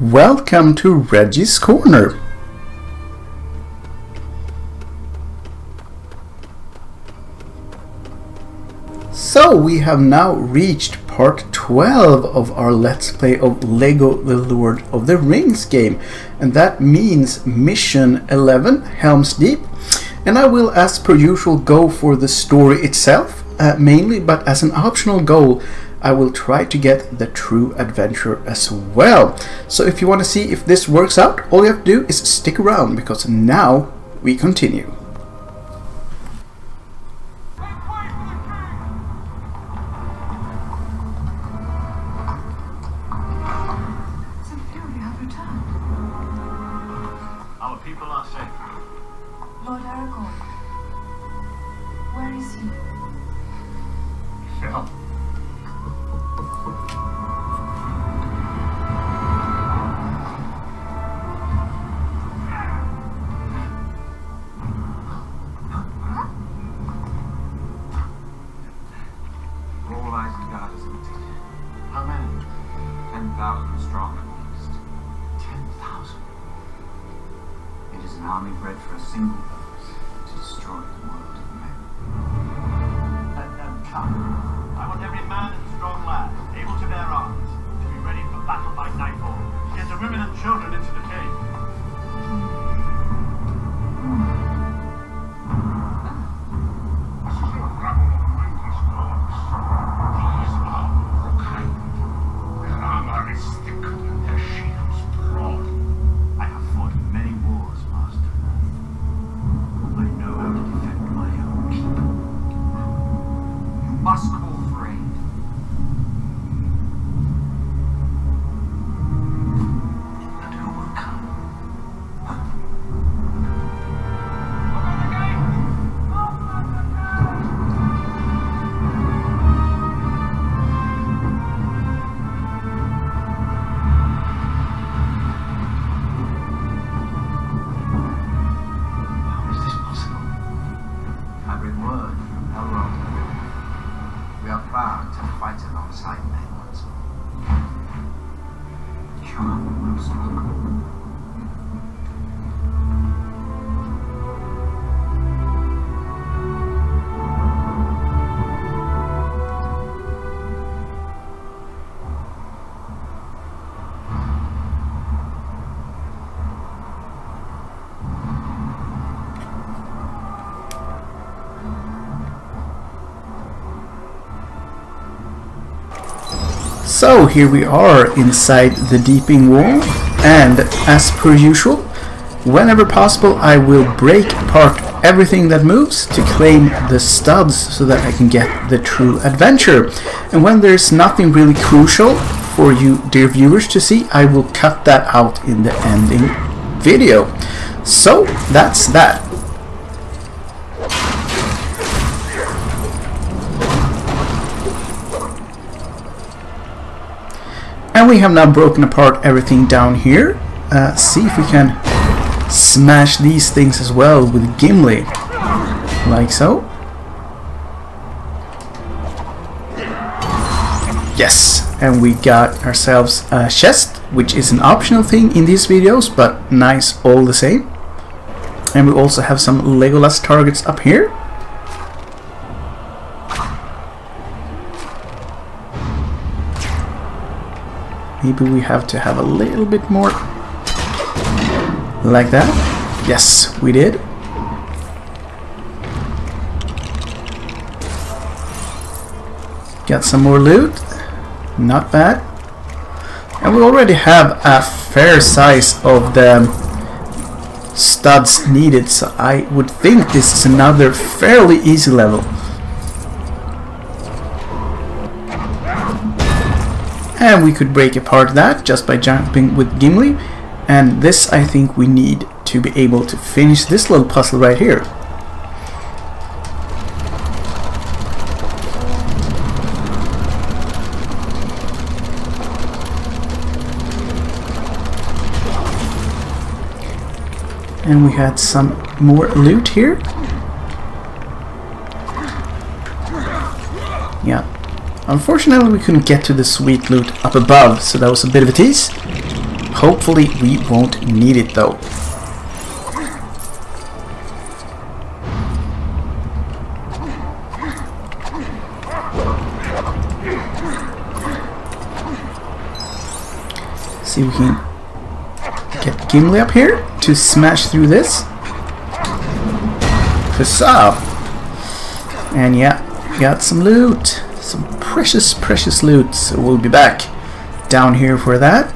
Welcome to Reggiez Corner. So we have now reached part 12 of our Let's Play of LEGO The Lord of the Rings game and that means mission 11 Helm's Deep and I will as per usual go for the story itself uh, mainly but as an optional goal I will try to get the true adventurer as well. So if you want to see if this works out all you have to do is stick around because now we continue. So here we are inside the Deeping Wall and as per usual whenever possible I will break apart everything that moves to claim the studs so that I can get the true adventurer. And when there's nothing really crucial for you dear viewers to see I will cut that out in the ending video. So that's that we have now broken apart everything down here. Uh, see if we can smash these things as well with Gimli. Like so. Yes, and we got ourselves a chest, which is an optional thing in these videos, but nice all the same. And we also have some Legolas targets up here. Maybe we have to have a little bit more like that. Yes, we did. Got some more loot. Not bad. And we already have a fair size of the studs needed, so I would think this is another fairly easy level. And we could break apart that just by jumping with Gimli. And this I think we need to be able to finish this little puzzle right here. And we had some more loot here. Unfortunately we couldn't get to the sweet loot up above, so that was a bit of a tease. Hopefully we won't need it though. See if we can get Gimli up here to smash through this. Huzzah! And yeah, got some loot. Some precious, precious loot. So we'll be back down here for that.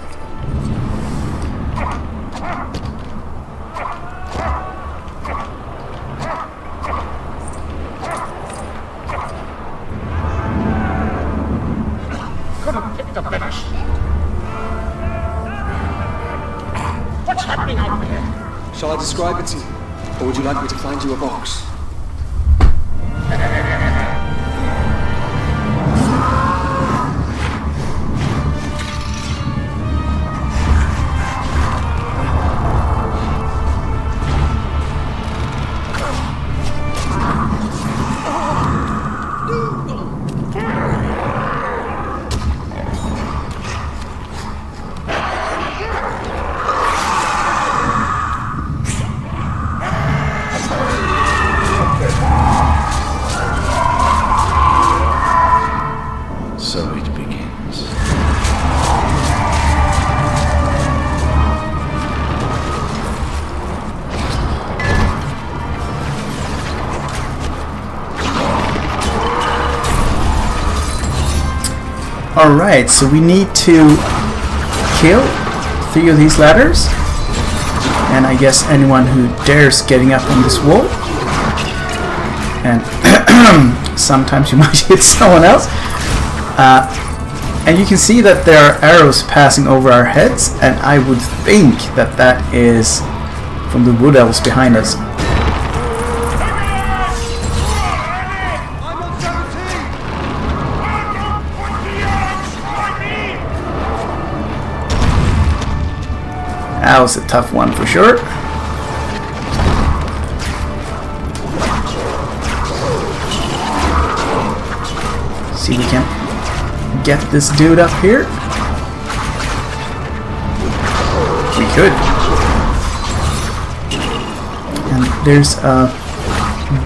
Couldn't pick the finish. What's happening out there? Shall I describe it to you? Or would you like me to find you a box? Alright, so we need to kill three of these ladders. And I guess anyone who dares getting up on this wall. And sometimes you might hit someone else. Uh, and you can see that there are arrows passing over our heads, and I would think that that is from the wood elves behind us. Was a tough one for sure. See if we can get this dude up here. We could. And there's a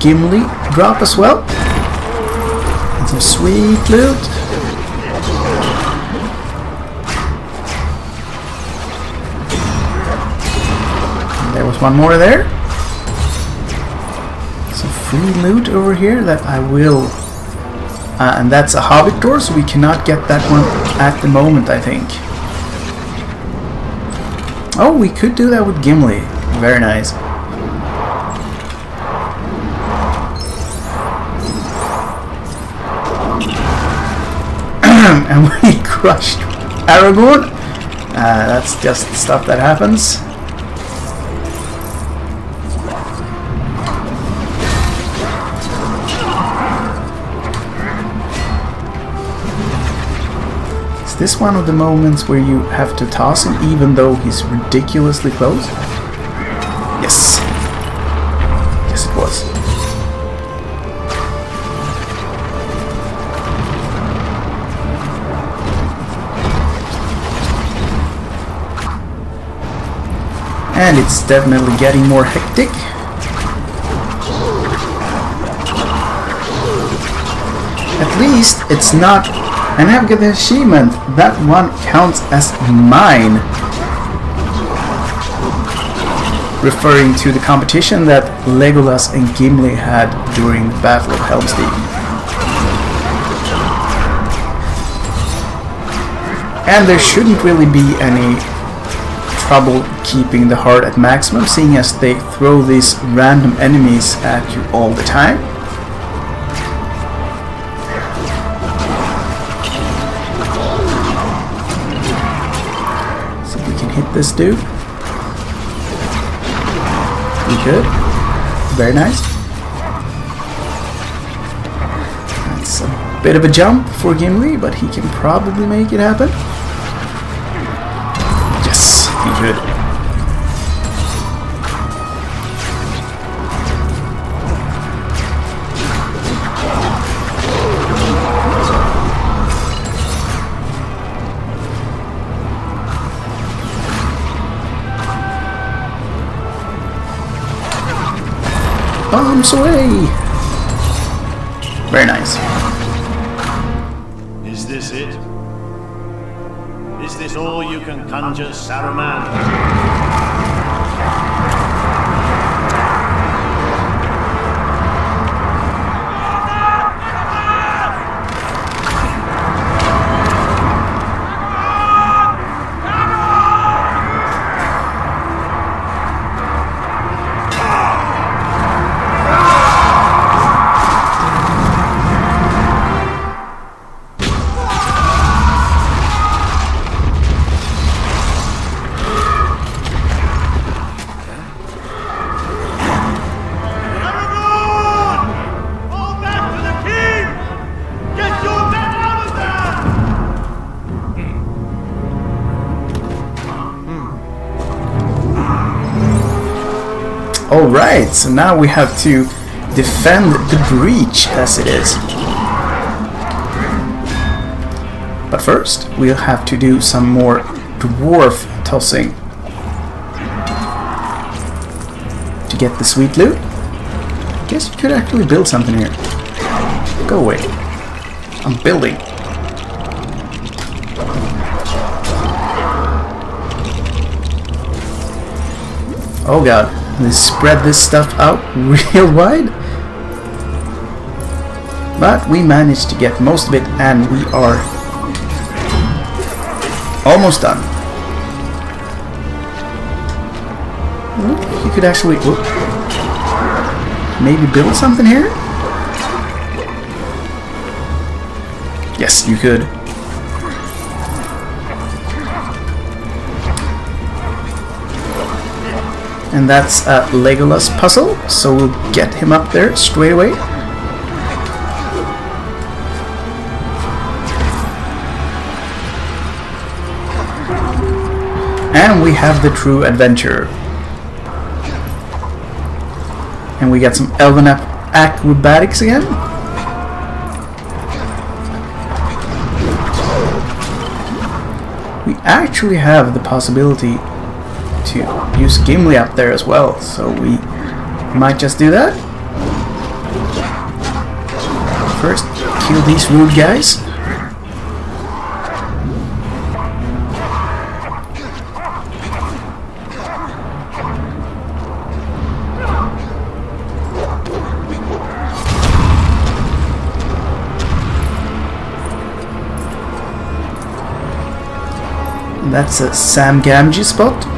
Gimli drop as well. And some sweet loot. One more there. Some free loot over here that I will uh, and that's a Hobbit door, so we cannot get that one at the moment, I think. Oh, we could do that with Gimli. Very nice. and we crushed Aragorn. Uh, that's just stuff that happens. This one of the moments where you have to toss him even though he's ridiculously close? Yes. Yes, it was. And it's definitely getting more hectic. At least it's not and I've got the achievement. That one counts as mine. Referring to the competition that Legolas and Gimli had during the Battle of Helm's Deep. And there shouldn't really be any trouble keeping the heart at maximum, seeing as they throw these random enemies at you all the time. Hit this dude. We could. Very nice. That's a bit of a jump for Gimli, but he can probably make it happen. Yes, he could. Bombs away. Very nice. Is this it? Is this all you can conjure, Saruman? Alright, so now we have to defend the breach as it is. But first, we'll have to do some more dwarf tossing to get the sweet loot. I Guess you could actually build something here. Go away. I'm building. Oh god, they spread this stuff out real wide. But we managed to get most of it and we are almost done. You could actually whoop, maybe build something here? Yes, you could. And that's a Legolas puzzle, so we'll get him up there straight away. And we have the true adventurer. And we got some elven acrobatics again. We actually have the possibility to use Gimli up there as well, so we might just do that. First, kill these rude guys. That's a Sam Gamgee spot.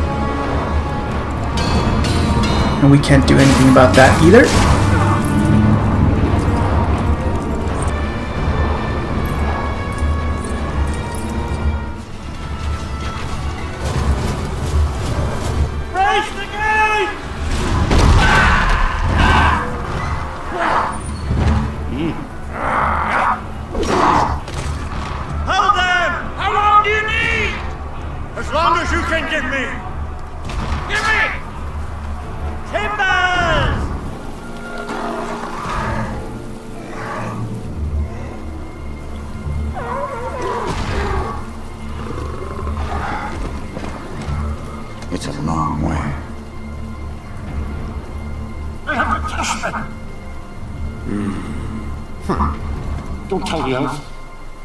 And we can't do anything about that either. As long as you can give me. Give me!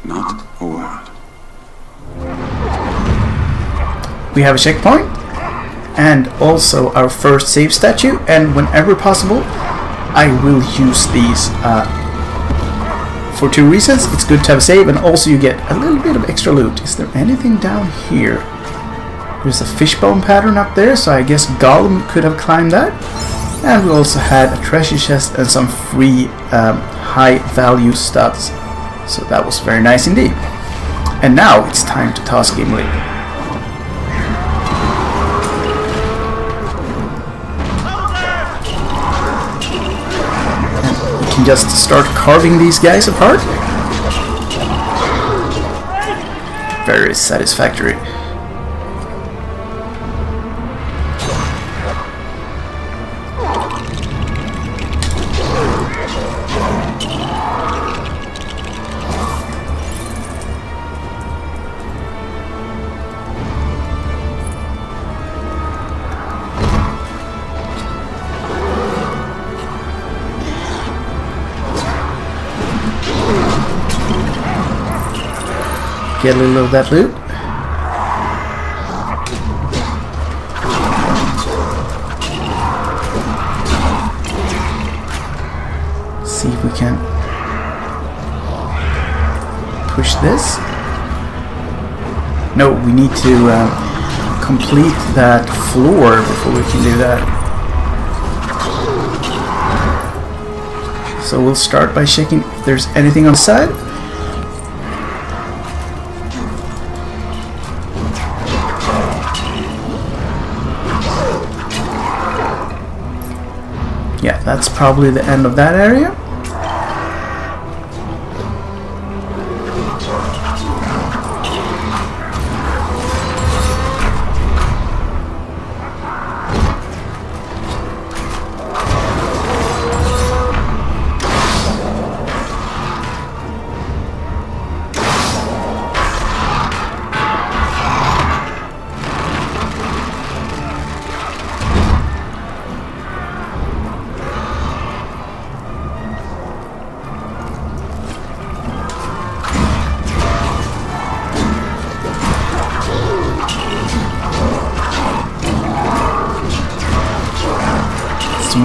Not a word. We have a checkpoint and also our first save statue and whenever possible I will use these uh, for two reasons. It's good to have a save and also you get a little bit of extra loot. Is there anything down here? There's a fishbone pattern up there so I guess Gollum could have climbed that. And we also had a treasure chest and some free um, high value studs. So that was very nice indeed. And now it's time to toss Gimli. Them! We can just start carving these guys apart. Very satisfactory. Get a little of that loot. See if we can push this. No, we need to uh, complete that floor before we can do that. So we'll start by checking if there's anything on the side. That's probably the end of that area.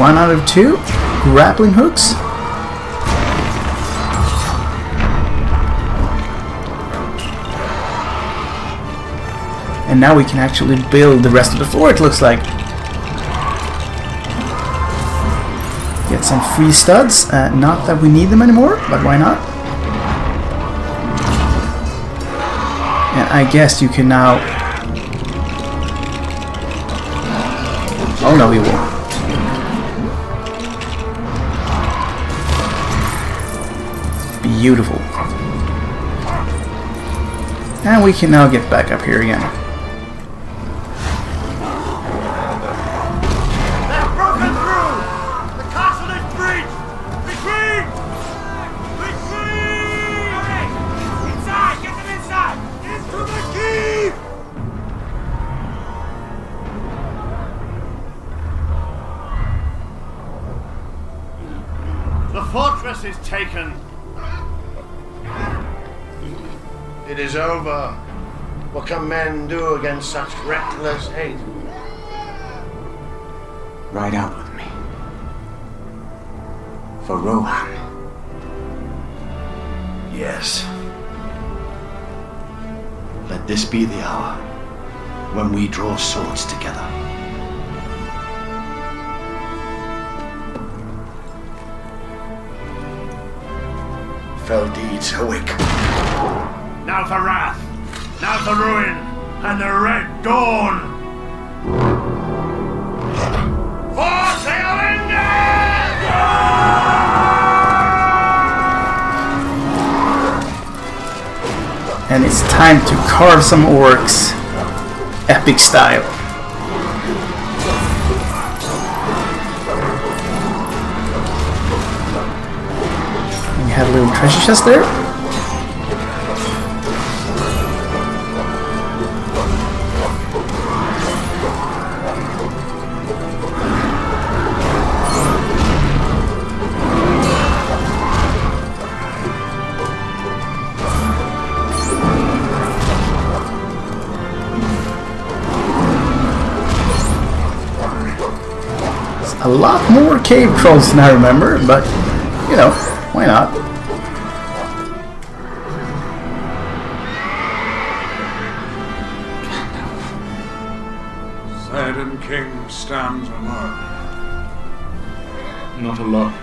One out of two grappling hooks. And now we can actually build the rest of the floor, it looks like. Get some free studs. Uh, not that we need them anymore, but why not? And I guess you can now... Oh no, we won't. Beautiful. And we can now get back up here again. They're broken through! The castle and bridge. Between inside, get them inside. Into the keep. The fortress is breached! It is over. What can men do against such reckless hate? Ride out with me. For Rohan. Yes. Let this be the hour when we draw swords together. Fell deeds awake. Now for wrath! Now for ruin! And the Red Dawn! For And it's time to carve some orcs. Epic style. We have a little treasure chest there. Lot more cave trolls than I remember, but you know, why not? Théoden King stands alone. Not alone.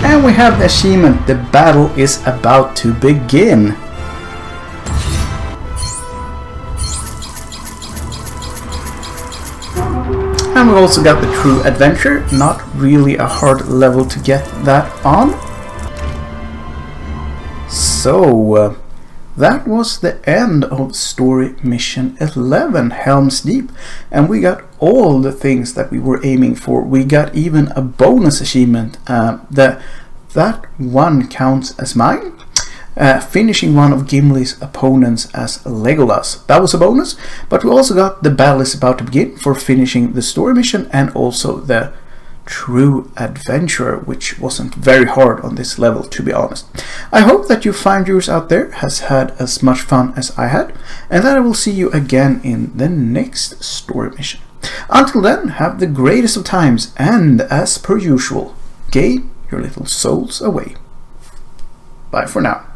Then we have the achievement, the battle is about to begin. And we also got the true adventurer, not really a hard level to get that on. So, uh, that was the end of story mission 11 Helm's Deep and we got all the things that we were aiming for we got even a bonus achievement uh, that that one counts as mine uh, finishing one of Gimli's opponents as Legolas. That was a bonus, but we also got the battle is about to begin for finishing the story mission and also the true adventurer, which wasn't very hard on this level to be honest. I hope that you fine viewers out there has had as much fun as I had, and that I will see you again in the next story mission. Until then, have the greatest of times, and as per usual, gate your little souls away. Bye for now.